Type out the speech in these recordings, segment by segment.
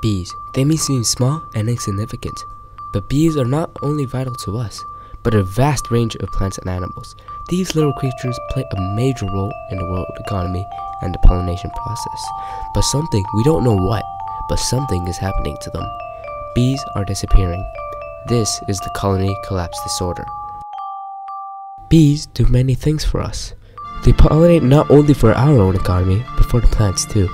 Bees. They may seem small and insignificant, but bees are not only vital to us, but a vast range of plants and animals. These little creatures play a major role in the world economy and the pollination process. But something, we don't know what, but something is happening to them. Bees are disappearing. This is the colony collapse disorder. Bees do many things for us. They pollinate not only for our own economy, but for the plants too.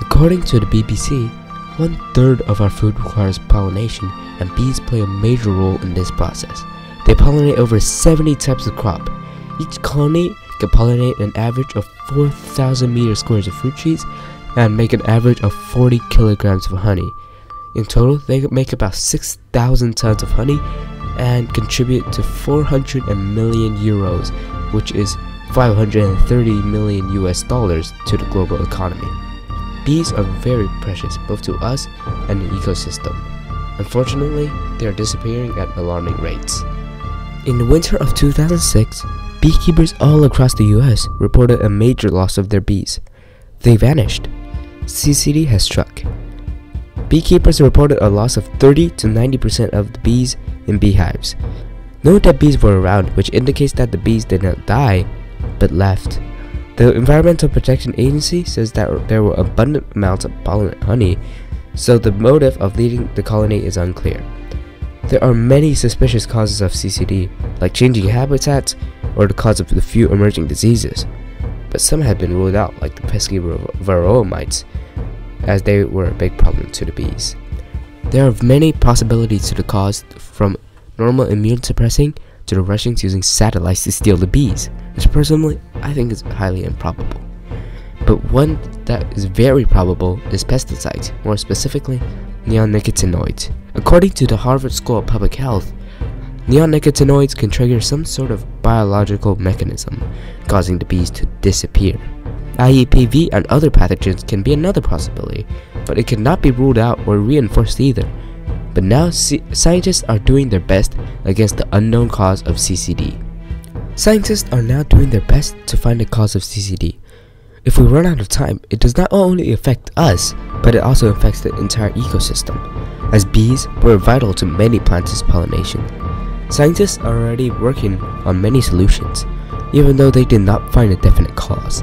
According to the BBC, one third of our food requires pollination, and bees play a major role in this process. They pollinate over 70 types of crop. Each colony can pollinate an average of 4,000 meter squares of fruit trees and make an average of 40 kilograms of honey. In total, they make about 6,000 tons of honey and contribute to 400 million euros, which is 530 million US dollars to the global economy. Bees are very precious both to us and the ecosystem. Unfortunately, they are disappearing at alarming rates. In the winter of 2006, beekeepers all across the US reported a major loss of their bees. They vanished. CCD has struck. Beekeepers reported a loss of 30 to 90% of the bees in beehives. No dead bees were around, which indicates that the bees did not die, but left. The Environmental Protection Agency says that there were abundant amounts of pollen honey, so the motive of leaving the colony is unclear. There are many suspicious causes of CCD, like changing habitats or the cause of the few emerging diseases, but some have been ruled out, like the pesky varroa mites, as they were a big problem to the bees. There are many possibilities to the cause, from normal immune suppressing to the Russians using satellites to steal the bees, which personally I think is highly improbable. But one that is very probable is pesticides, more specifically neonicotinoids. According to the Harvard School of Public Health, neonicotinoids can trigger some sort of biological mechanism, causing the bees to disappear. IAPV and other pathogens can be another possibility, but it cannot be ruled out or reinforced either. But now scientists are doing their best against the unknown cause of CCD. Scientists are now doing their best to find the cause of CCD. If we run out of time, it does not only affect us, but it also affects the entire ecosystem, as bees were vital to many plants' pollination. Scientists are already working on many solutions, even though they did not find a definite cause.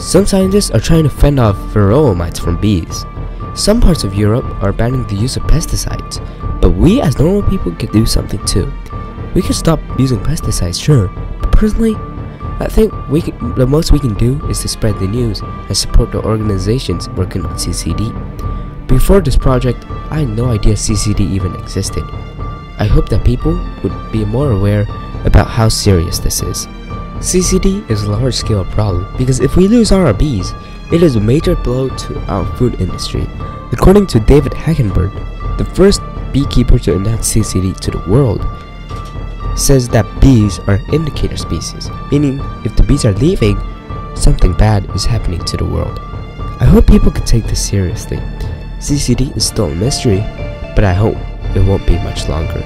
Some scientists are trying to fend off varroa mites from bees, some parts of Europe are banning the use of pesticides, but we as normal people can do something too. We can stop using pesticides, sure, but personally, I think we can, the most we can do is to spread the news and support the organizations working on CCD. Before this project, I had no idea CCD even existed. I hope that people would be more aware about how serious this is. CCD is a large-scale problem because if we lose our bees, it is a major blow to our food industry. According to David Hackenberg, the first beekeeper to announce CCD to the world, says that bees are indicator species, meaning if the bees are leaving, something bad is happening to the world. I hope people can take this seriously. CCD is still a mystery, but I hope it won't be much longer.